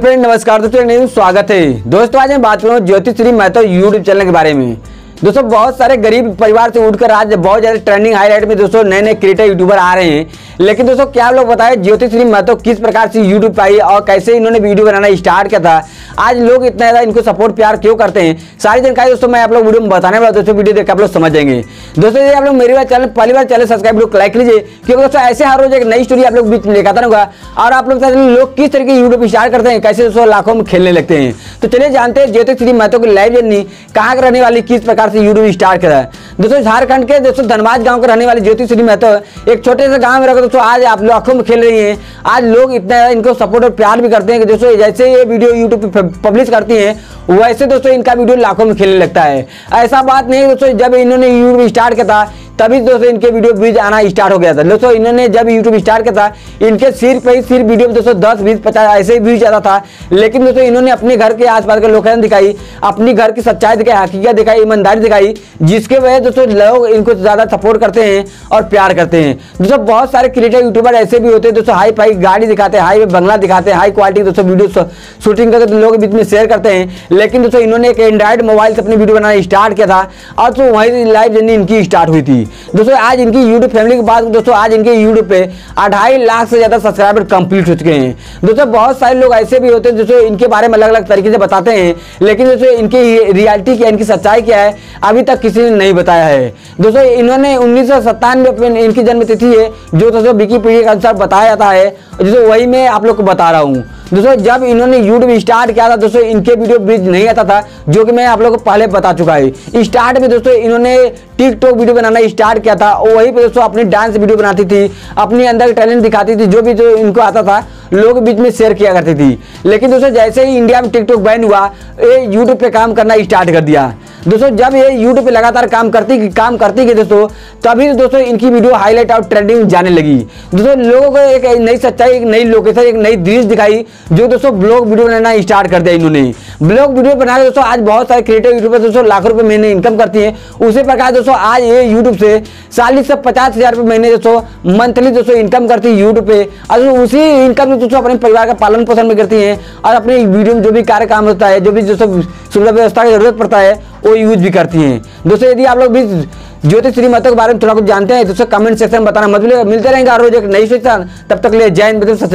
Friend नमस्कार दोस्तों स्वागत है। दोस्तों, आज मैं बात करूँ ज्योति श्री महतो यूट्यूब चैनल के बारे में। दोस्तों, बहुत सारे गरीब परिवार से उठकर आज बहुत ज़्यादा ट्रेंडिंग हाईलाइट में दोस्तों नए नए क्रिएटर यूट्यूबर आ रहे हैं। लेकिन दोस्तों, क्या आप लोग बताए ज्योति श्री महतो किस प्रकार से यूट्यूब आई और कैसे इन्होंने वीडियो बनाना स्टार्ट किया था? आज लोग इतना ज़्यादा इनको सपोर्ट प्यार क्यों करते हैं? सारी जानकारी दोस्तों मैं आप लोग वीडियो में बताने वाला दोस्तों, वीडियो देख आप लोग समझ जाएँगे। दोस्तों, यदि आप लोग मेरी बार चैनल, पहली बार चैनल सब्सक्राइब लोग लाइक लीजिए, क्योंकि दोस्तों, ऐसे हर रोज एक नई स्टोरी आप लोग बीच में लेकर रहूँगा। और आप लोग लोग किस तरीके यूट्यूब स्टार्ट करते हैं, कैसे दोस्तों लाखों में खेलने लगते हैं? तो चलिए जानते हैं ज्योति श्री महतो की लाइव जर्नी कहाँ रहने वाली, किस प्रकार से यूट्यूब स्टार्ट करा है। दोस्तों, झारखंड के दोस्तों, धनबाद गाँव के रहने वाले ज्योति श्री महतो, एक छोटे से गाँव में रहकर दोस्तों, आज आप लाखों में खेल रही हैं। आज लोग इतना इनको सपोर्ट और प्यार भी करते हैं कि दोस्तों, जैसे ये वीडियो यूट्यूब पर पब्लिश करती हैं, वैसे दोस्तों, इनका वीडियो लाखों में खेलने लगता है। ऐसा बात नहीं दोस्तों, जब इन्होंने यूट्यूब स्टार्ट किया था तभी दोस्तों इनके वीडियो व्यूज़ आना स्टार्ट हो गया था। दोस्तों, इन्होंने जब यूट्यूब स्टार्ट किया था, इनके सिर पर ही सिर वीडियो दोस्तों दस, बीस, पचास ऐसे ही व्यूज़ आता था। लेकिन दोस्तों, इन्होंने अपने घर के आसपास के लोकेशन दिखाई, अपनी घर की सच्चाई दिखाई, हकीकत दिखाई, ईमानदारी दिखाई, जिसके वजह दोस्तों लोग इनको ज़्यादा सपोर्ट करते हैं और प्यार करते हैं। दोस्तों, बहुत सारे क्रिएटर यूट्यूबर ऐसे भी होते हैं, दोस्तों हाई फाई गाड़ी दिखाते हैं हाई बंगला दिखाते हैं हाई क्वालिटी दोस्तों वीडियो शूटिंग करके लोग बीच में शेयर करते हैं। लेकिन दोस्तों, इन्होंने एक एंड्रॉइड मोबाइल से अपनी वीडियो बनाना स्टार्ट किया था। और तो वहीं लाइव जर्नी इनकी स्टार्ट हुई थी। दोस्तों, आज इनकी यूट्यूब फैमिली की बात दोस्तों, आज इनके यूट्यूब पे अढ़ाई लाख से ज़्यादा सब्सक्राइबर कंप्लीट हो चुके हैं। दोस्तों, बहुत सारे लोग ऐसे भी होते हैं, दोस्तों, इनके बारे में अलग अलग तरीके से बताते हैं, लेकिन दोस्तों, इनकी रियलिटी क्या, इनकी सच्चाई क्या है, अभी तक किसी ने नहीं बताया है। दोस्तों, इन्होंने उन्नीस में इनकी जन्म तिथि है, जो दोस्तों विकीपीडिया के अनुसार बताया जाता है दोस्तों, वही मैं आप लोग को बता रहा हूँ। दोस्तों, जब इन्होंने यूट्यूब स्टार्ट किया था, दोस्तों, इनके वीडियो ब्रिज नहीं आता था, जो कि मैं आप लोगों को पहले बता चुका है। स्टार्ट में, दोस्तों, इन्होंने टिकटॉक वीडियो बनाना स्टार्ट किया था, और वहीं पे, दोस्तों, अपनी डांस वीडियो बनाती थी, अपने अंदर टैलेंट दिखाती थी, जो भी, जो इनको आता था, लोग बीच में शेयर किया करती थी। लेकिन, दोस्तों, जैसे ही इंडिया में टिकटॉक बैन हुआ, ये यूट्यूब पे काम करना स्टार्ट कर दिया। दोस्तों, जब ये यूट्यूब पे लगातार काम करती काम करती गई दोस्तों, तभी दोस्तों इनकी वीडियो हाईलाइट और ट्रेंडिंग जाने लगी। दोस्तों, लोगों को एक नई सच्चाई, एक नई लोकेशन एक नई दृश्य दिखाई, जो दोस्तों ब्लॉग वीडियो बनाना स्टार्ट कर दिया इन्होंने। ब्लॉग वीडियो बना दोस्तों, आज बहुत सारे क्रिएटिव यूट्यूबर दोस्तों लाखों रुपए महीने इनकम करती है। उसी प्रकार दोस्तों, आज ये यूट्यूब से चालीस से पचास हज़ार रुपये महीने दोस्तों मंथली दोस्तों इनकम करती है यूट्यूब पे। और उसी इनकम में दोस्तों अपने परिवार का पालन पोषण भी करती है और अपने वीडियो में जो भी कार्य काम होता है, जो भी दोस्तों सुविधा व्यवस्था की ज़रूरत पड़ता है वो यूज़ भी करती हैं। दोस्तों, यदि आप लोग भी ज्योति श्री महतो के बारे में थोड़ा कुछ जानते हैं दोस्तों कमेंट सेक्शन में बताना मत मिलते रहेंगे रोज एक नई शिक्षा तब तक ले जय हिंद सत